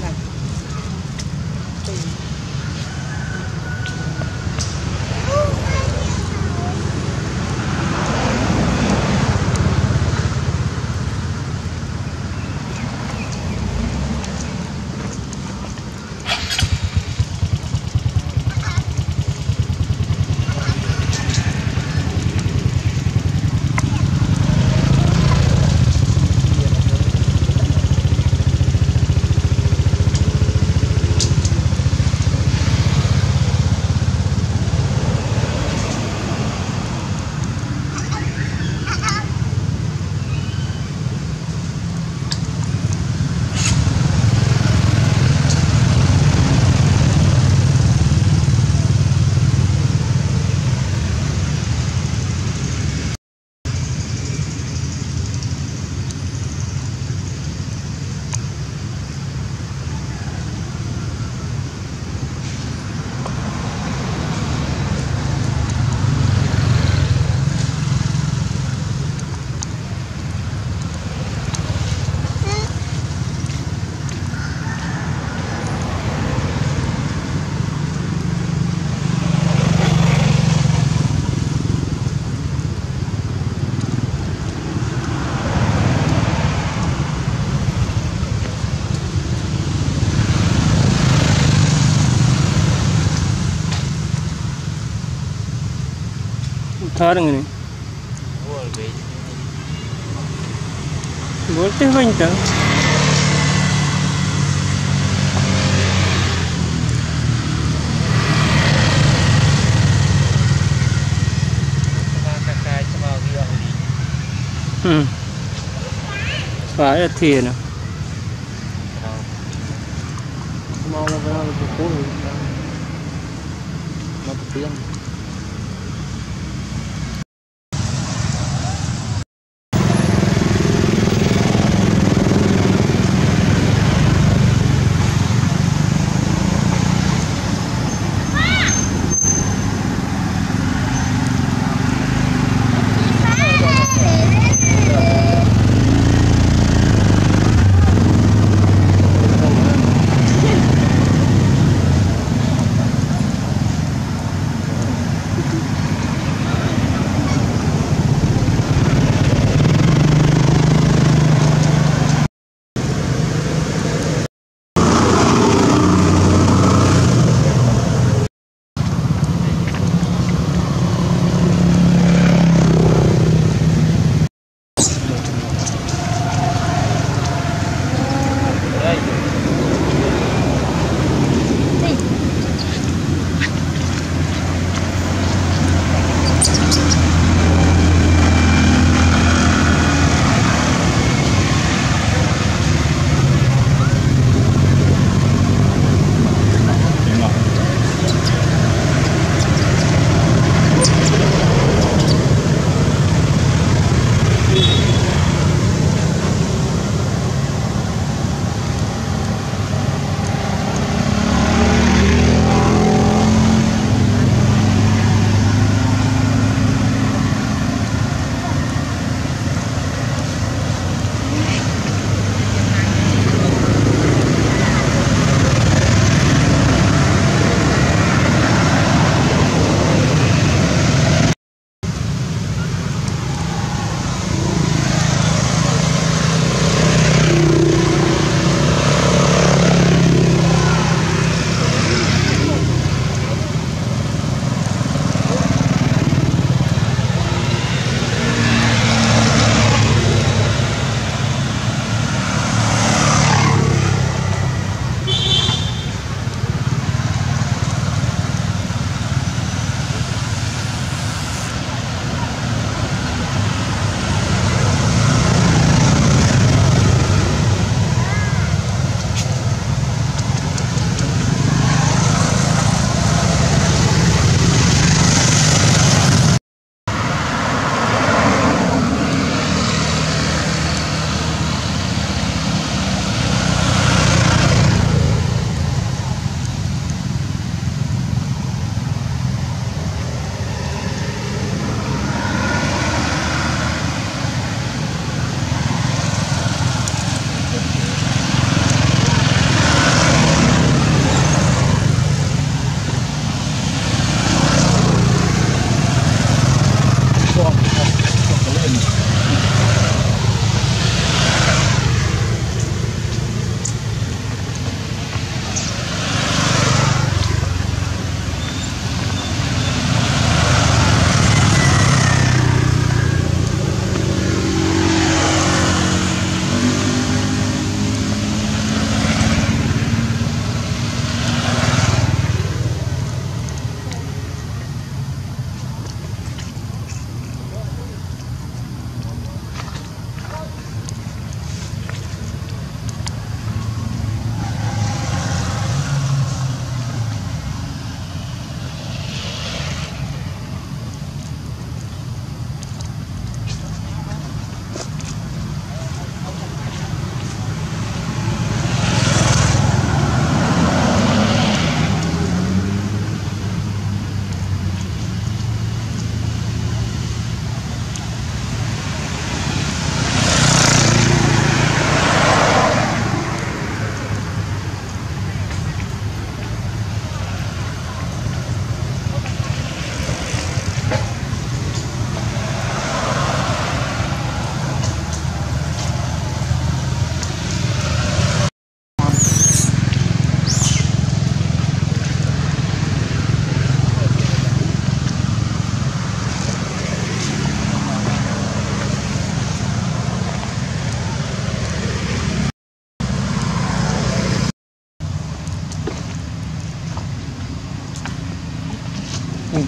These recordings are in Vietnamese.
看。Sekarang ini. Voltage. Voltage banyak. Kakak Phải là thiền à. Mau là cái là cố rồi. Nó tự tiếng.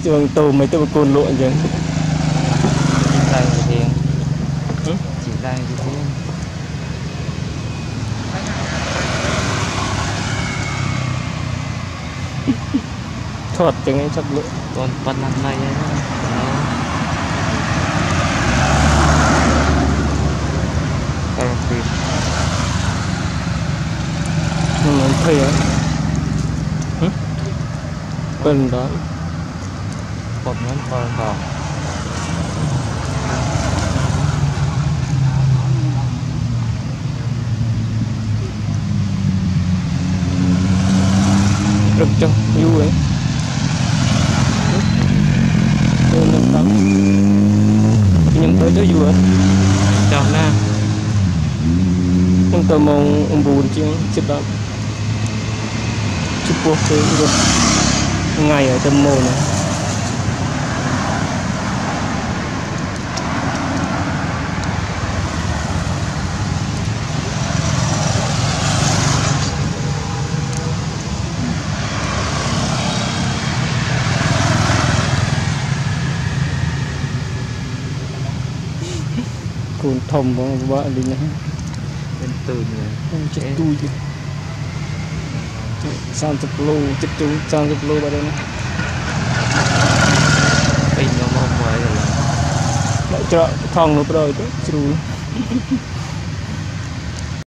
trường tù mấy tôi côn lộn chứ chỉ đang một tiếng chỉ tay một tiếng thuật tiếng anh chắc lộn còn phần năm nay ấy. Mình thấy á Bên đó cột nữa to lên vào rực chân vui ấy tôi lên tấm nhưng tôi tới vui chào na. Ông tôi mong ông buồn chứ chết đó. Chụp cuộc chơi ngày ở tâm mồ này. ធំបងបាក់លីងនេះเป็นตื่นเลยចិត្តទូច30គីឡូចិត្តទូច30គីឡូបាទនេះពេញមកមកមកដល់ច្រកថងនោះប្រយទៅជ្រូល